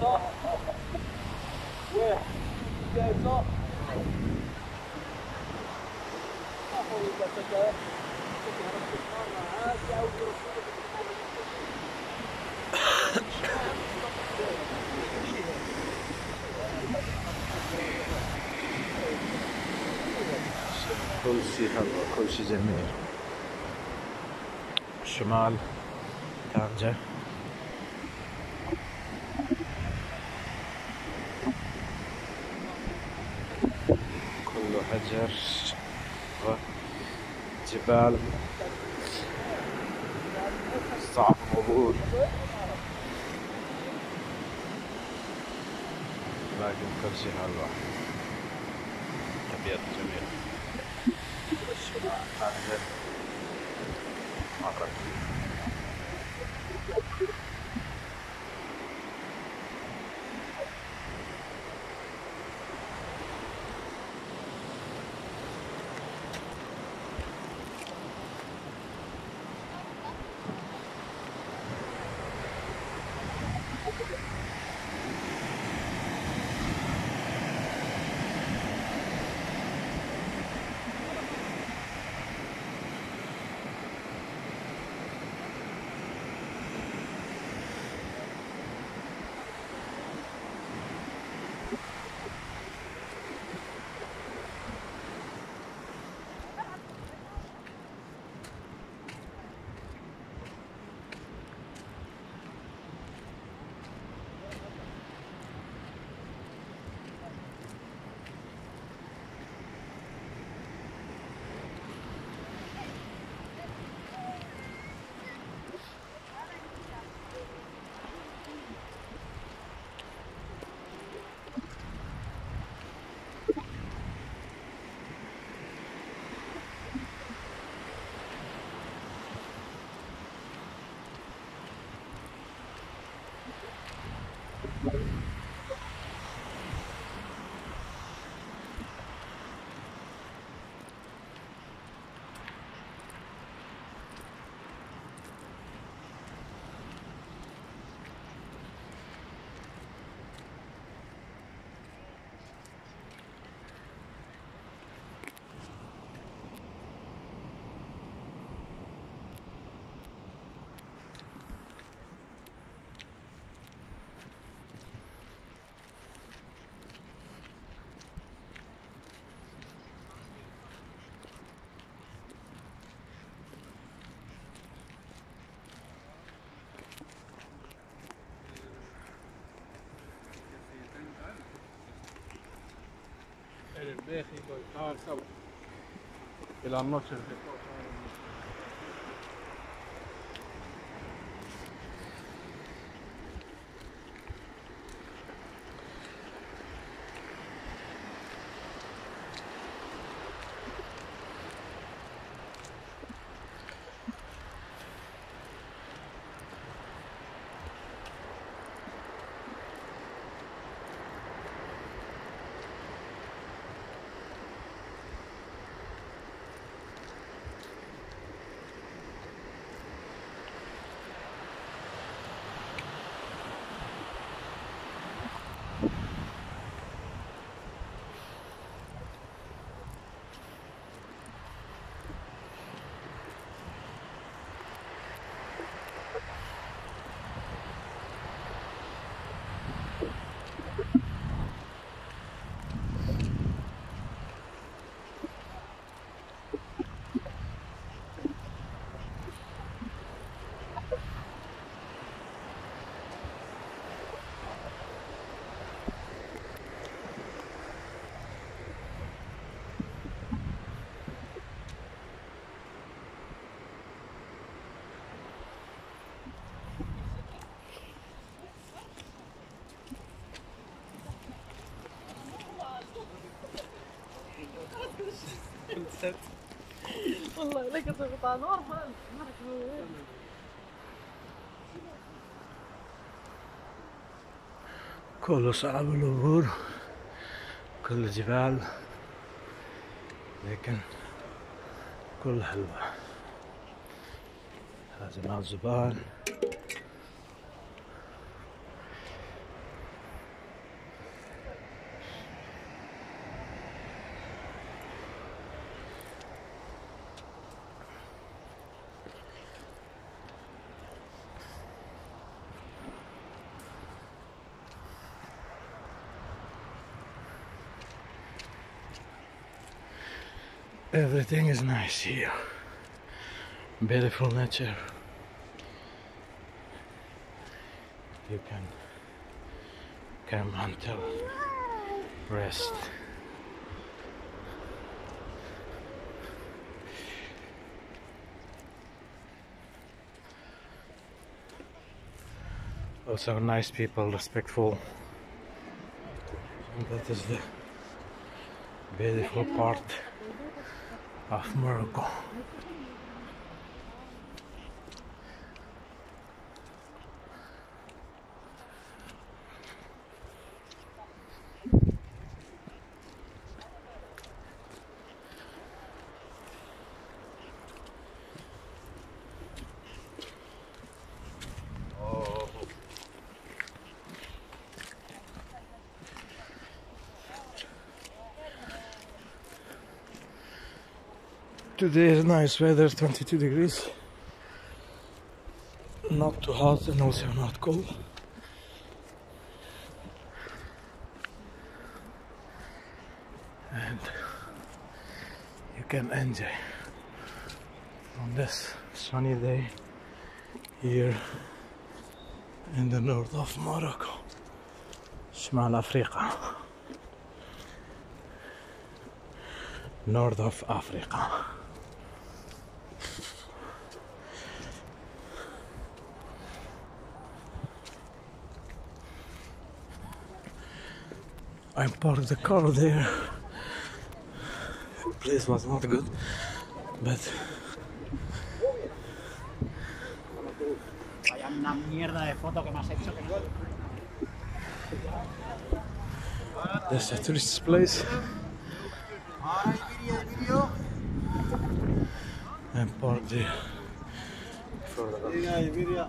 صح واحد جاي صح أخوي بس كل شيء حلو كل شيء جميل شمال طنجة حجر. جبال. صعب العبور لكن كرسي جميل. طبيعة جميلة مرة إلى النصر. كسبت. والله لا كسبت على نور كله صعب العبور كله جبال لكن كل حلوة. هذا مع الزبال Everything is nice here. Beautiful nature. You can come until rest. Also nice people, respectful. And that is the beautiful part 阿姆尔贡。Today is nice weather, 22 degrees. Not too hot and also not cold. And you can enjoy on this sunny day here in the north of Morocco, Shmal Africa, north of Africa. I parked the car there. The place was not good, but Vaya una mierda de foto que me has hecho. que there's a tourist place. I parked there. For the Mira, mira.